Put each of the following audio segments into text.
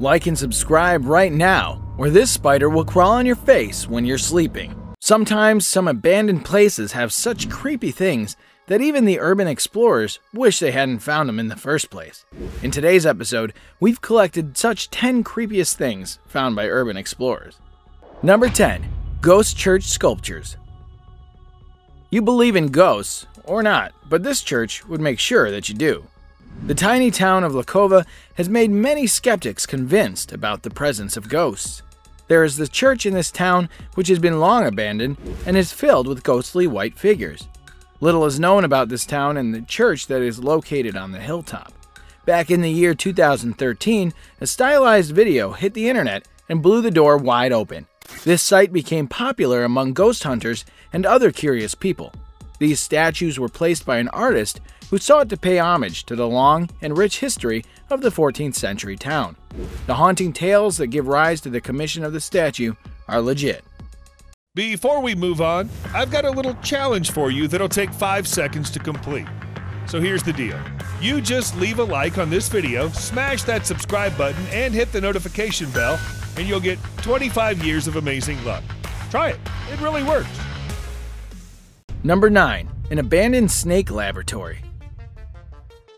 Like and subscribe right now, or this spider will crawl on your face when you're sleeping. Sometimes some abandoned places have such creepy things that even the urban explorers wish they hadn't found them in the first place. In today's episode, we've collected such 10 creepiest things found by urban explorers. Number 10 Ghost Church Sculptures. You believe in ghosts, or not, but this church would make sure that you do. The tiny town of Lukova has made many skeptics convinced about the presence of ghosts. There is the church in this town which has been long abandoned and is filled with ghostly white figures. Little is known about this town and the church that is located on the hilltop. Back in the year 2013, a stylized video hit the internet and blew the door wide open. This site became popular among ghost hunters and other curious people. These statues were placed by an artist who sought to pay homage to the long and rich history of the 14th century town. The haunting tales that give rise to the commission of the statue are legit. Before we move on, I've got a little challenge for you that'll take five seconds to complete. So here's the deal. You just leave a like on this video, smash that subscribe button, and hit the notification bell, and you'll get 25 years of amazing luck. Try it. It really works. Number 9. An abandoned snake laboratory.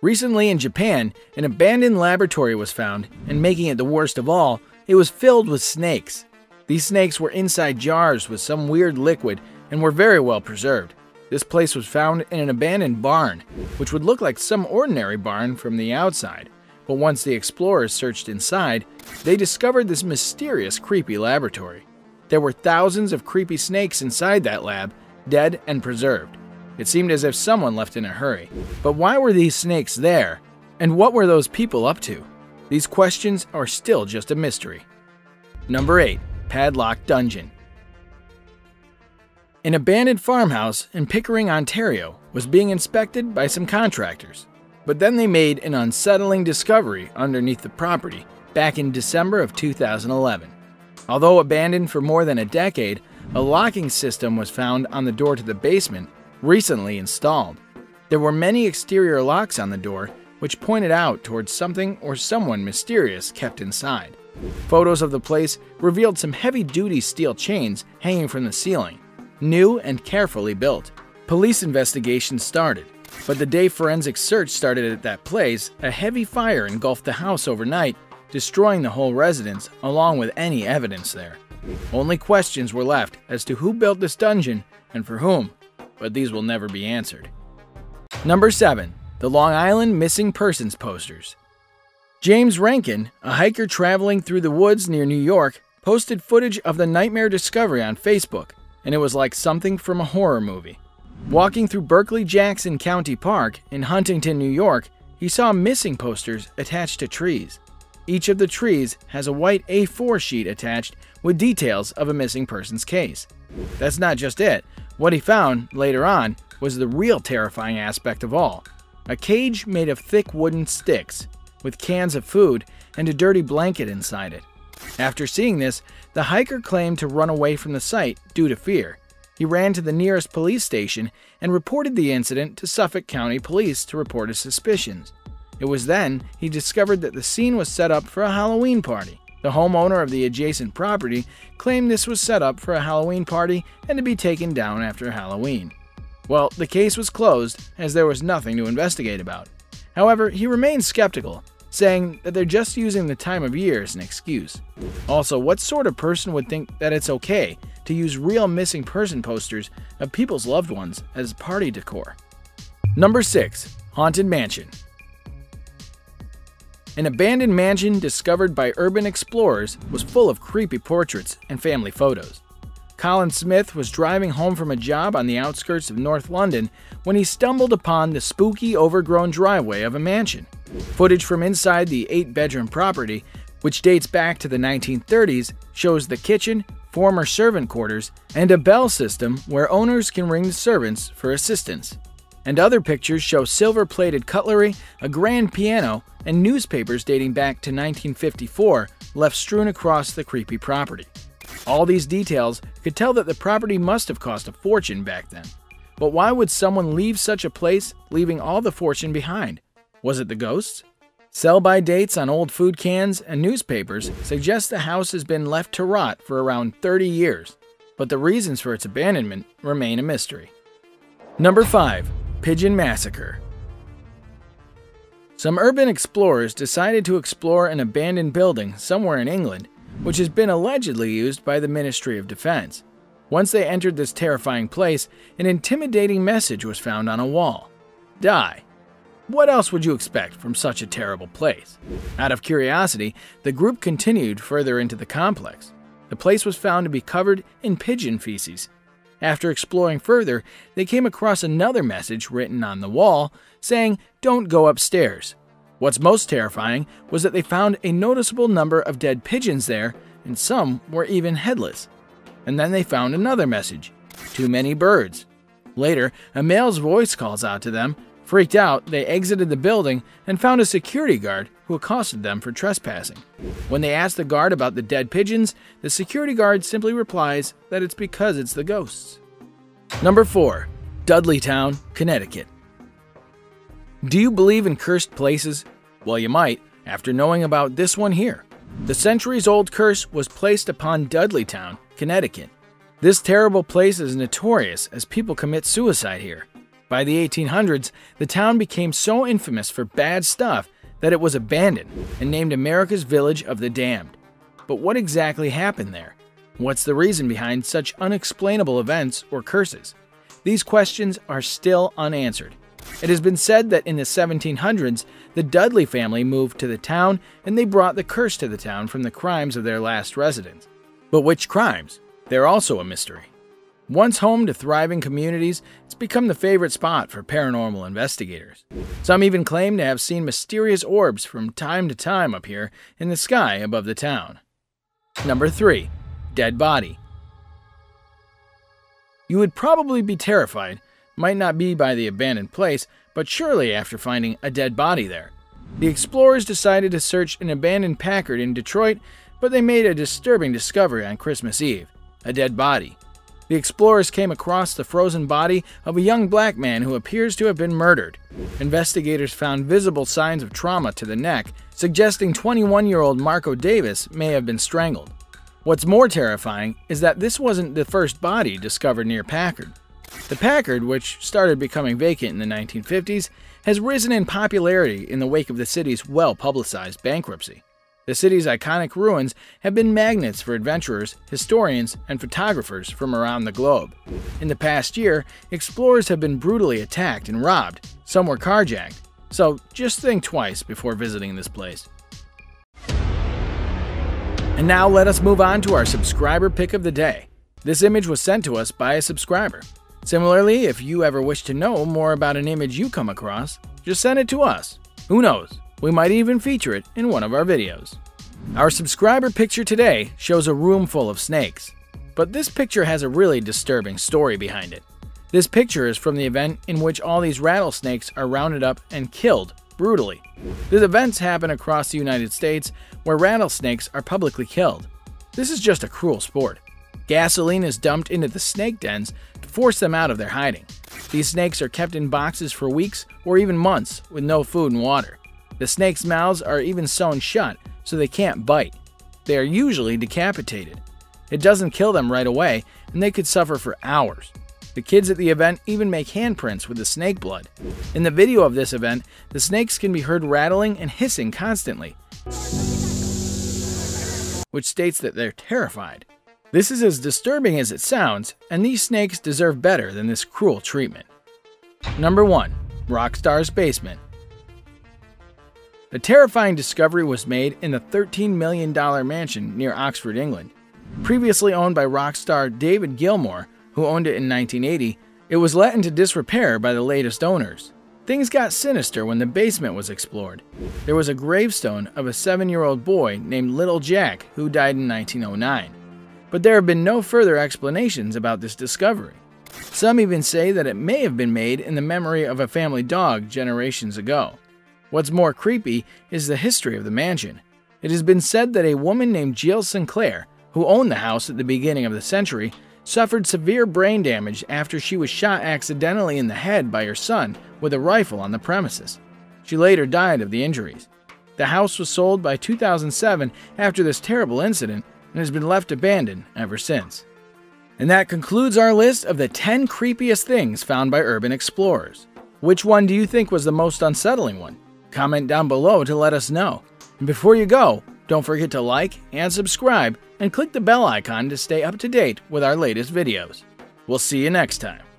Recently in Japan, an abandoned laboratory was found, and making it the worst of all, it was filled with snakes. These snakes were inside jars with some weird liquid and were very well preserved. This place was found in an abandoned barn, which would look like some ordinary barn from the outside. But once the explorers searched inside, they discovered this mysterious, creepy laboratory. There were thousands of creepy snakes inside that lab, dead and preserved. It seemed as if someone left in a hurry. But why were these snakes there? And what were those people up to? These questions are still just a mystery. Number 8. Padlock Dungeon An abandoned farmhouse in Pickering, Ontario was being inspected by some contractors. But then they made an unsettling discovery underneath the property back in December of 2011. Although abandoned for more than a decade, a locking system was found on the door to the basement recently installed. There were many exterior locks on the door, which pointed out towards something or someone mysterious kept inside. Photos of the place revealed some heavy duty steel chains hanging from the ceiling, new and carefully built. Police investigations started, but the day forensic search started at that place, a heavy fire engulfed the house overnight, destroying the whole residence along with any evidence there. Only questions were left as to who built this dungeon and for whom but these will never be answered. Number 7. The Long Island Missing Persons Posters. James Rankin, a hiker traveling through the woods near New York, posted footage of the nightmare discovery on Facebook, and it was like something from a horror movie. Walking through Berkeley Jackson County Park in Huntington, New York, he saw missing posters attached to trees. Each of the trees has a white A4 sheet attached with details of a missing person's case. That's not just it. What he found, later on, was the real terrifying aspect of all a cage made of thick wooden sticks, with cans of food and a dirty blanket inside it. After seeing this, the hiker claimed to run away from the site due to fear. He ran to the nearest police station and reported the incident to Suffolk County Police to report his suspicions. It was then he discovered that the scene was set up for a Halloween party. The homeowner of the adjacent property claimed this was set up for a Halloween party and to be taken down after Halloween. Well, the case was closed as there was nothing to investigate about. However, he remained skeptical, saying that they're just using the time of year as an excuse. Also, what sort of person would think that it's okay to use real missing person posters of people's loved ones as party decor? Number 6. Haunted Mansion an abandoned mansion discovered by urban explorers was full of creepy portraits and family photos. Colin Smith was driving home from a job on the outskirts of North London when he stumbled upon the spooky, overgrown driveway of a mansion. Footage from inside the eight bedroom property, which dates back to the 1930s, shows the kitchen, former servant quarters, and a bell system where owners can ring the servants for assistance and other pictures show silver plated cutlery, a grand piano, and newspapers dating back to 1954 left strewn across the creepy property. All these details could tell that the property must have cost a fortune back then. But why would someone leave such a place, leaving all the fortune behind? Was it the ghosts? Sell by dates on old food cans and newspapers suggest the house has been left to rot for around 30 years, but the reasons for its abandonment remain a mystery. Number 5. Pigeon Massacre Some urban explorers decided to explore an abandoned building somewhere in England, which has been allegedly used by the Ministry of Defense. Once they entered this terrifying place, an intimidating message was found on a wall Die. What else would you expect from such a terrible place? Out of curiosity, the group continued further into the complex. The place was found to be covered in pigeon feces. After exploring further, they came across another message written on the wall saying, Don't go upstairs. What's most terrifying was that they found a noticeable number of dead pigeons there, and some were even headless. And then they found another message Too many birds. Later, a male's voice calls out to them Freaked out, they exited the building and found a security guard who accosted them for trespassing. When they asked the guard about the dead pigeons, the security guard simply replies that it's because it's the ghosts. Number 4. Dudleytown, Connecticut. Do you believe in cursed places? Well, you might, after knowing about this one here. The centuries old curse was placed upon Dudleytown, Connecticut. This terrible place is notorious as people commit suicide here. By the 1800s, the town became so infamous for bad stuff that it was abandoned and named America's Village of the Damned. But what exactly happened there? What's the reason behind such unexplainable events or curses? These questions are still unanswered. It has been said that in the 1700s, the Dudley family moved to the town and they brought the curse to the town from the crimes of their last residents. But which crimes? They're also a mystery. Once home to thriving communities, it's become the favorite spot for paranormal investigators. Some even claim to have seen mysterious orbs from time to time up here in the sky above the town. Number 3. Dead Body You would probably be terrified, might not be by the abandoned place, but surely after finding a dead body there. The explorers decided to search an abandoned Packard in Detroit, but they made a disturbing discovery on Christmas Eve a dead body. The explorers came across the frozen body of a young black man who appears to have been murdered. Investigators found visible signs of trauma to the neck, suggesting 21 year old Marco Davis may have been strangled. What's more terrifying is that this wasn't the first body discovered near Packard. The Packard, which started becoming vacant in the 1950s, has risen in popularity in the wake of the city's well publicized bankruptcy. The city's iconic ruins have been magnets for adventurers, historians, and photographers from around the globe. In the past year, explorers have been brutally attacked and robbed, some were carjacked, so just think twice before visiting this place. And now let us move on to our subscriber pick of the day. This image was sent to us by a subscriber. Similarly, if you ever wish to know more about an image you come across, just send it to us. Who knows? We might even feature it in one of our videos. Our subscriber picture today shows a room full of snakes, but this picture has a really disturbing story behind it. This picture is from the event in which all these rattlesnakes are rounded up and killed brutally. These events happen across the United States where rattlesnakes are publicly killed. This is just a cruel sport. Gasoline is dumped into the snake dens to force them out of their hiding. These snakes are kept in boxes for weeks or even months with no food and water. The snake's mouths are even sewn shut so they can't bite. They are usually decapitated. It doesn't kill them right away, and they could suffer for hours. The kids at the event even make handprints with the snake blood. In the video of this event, the snakes can be heard rattling and hissing constantly, which states that they're terrified. This is as disturbing as it sounds, and these snakes deserve better than this cruel treatment. Number 1. Rockstar's Basement the terrifying discovery was made in the $13 million mansion near Oxford, England. Previously owned by rock star David Gilmour, who owned it in 1980, it was let into disrepair by the latest owners. Things got sinister when the basement was explored. There was a gravestone of a seven year old boy named Little Jack who died in 1909. But there have been no further explanations about this discovery. Some even say that it may have been made in the memory of a family dog generations ago. What's more creepy is the history of the mansion. It has been said that a woman named Jill Sinclair, who owned the house at the beginning of the century, suffered severe brain damage after she was shot accidentally in the head by her son with a rifle on the premises. She later died of the injuries. The house was sold by 2007 after this terrible incident and has been left abandoned ever since. And that concludes our list of the 10 creepiest things found by urban explorers. Which one do you think was the most unsettling one? Comment down below to let us know. And before you go, don't forget to like and subscribe and click the bell icon to stay up to date with our latest videos. We'll see you next time.